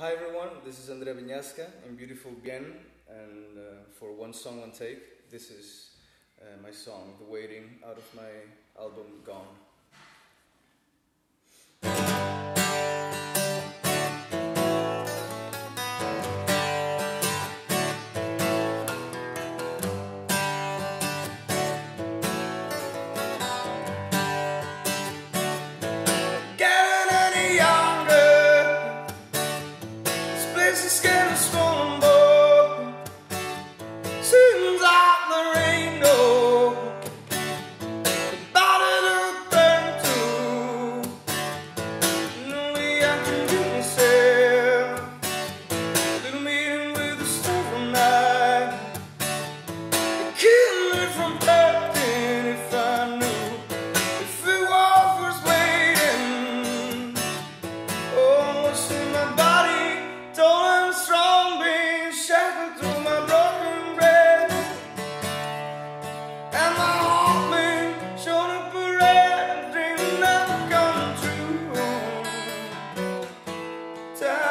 Hi everyone, this is Andrea Bignasca in beautiful Bienne, and uh, for One Song, One Take, this is uh, my song, The Waiting, out of my album Gone. reasons I time.